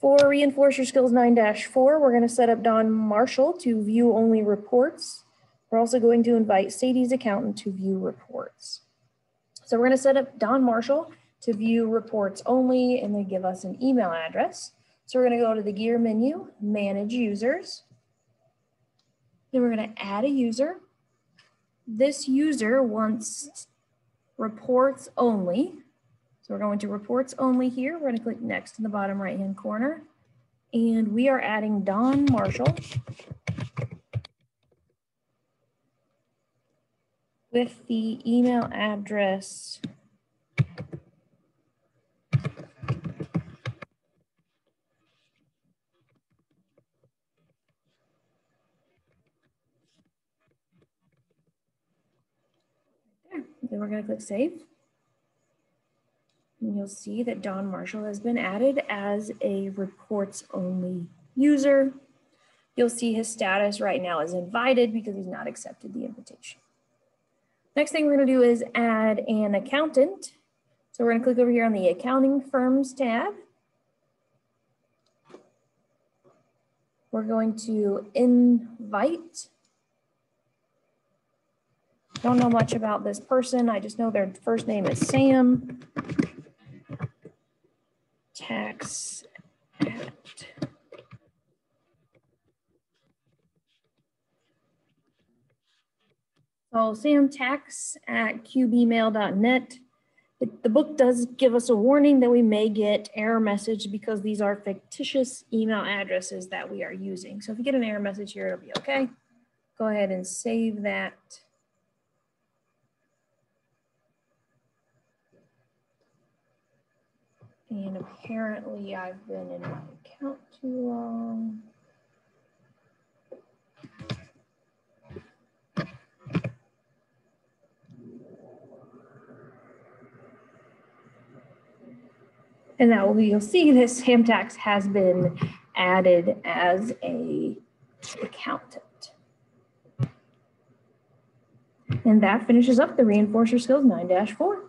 For Reinforce Your Skills 9-4, we're going to set up Don Marshall to view only reports. We're also going to invite Sadie's accountant to view reports. So we're going to set up Don Marshall to view reports only and they give us an email address. So we're going to go to the gear menu, manage users. Then we're going to add a user. This user wants reports only. So we're going to reports only here. We're going to click next in the bottom right hand corner. And we are adding Don Marshall with the email address. Then we're going to click save. And you'll see that Don Marshall has been added as a reports only user. You'll see his status right now is invited because he's not accepted the invitation. Next thing we're gonna do is add an accountant. So we're gonna click over here on the accounting firms tab. We're going to invite. Don't know much about this person. I just know their first name is Sam. Tax at So samtax at qbmail.net. The book does give us a warning that we may get error message because these are fictitious email addresses that we are using. So if you get an error message here, it'll be okay. Go ahead and save that. And apparently I've been in my account too long. And now you'll see that Sam Tax has been added as a accountant. And that finishes up the Reinforcer Skills 9-4.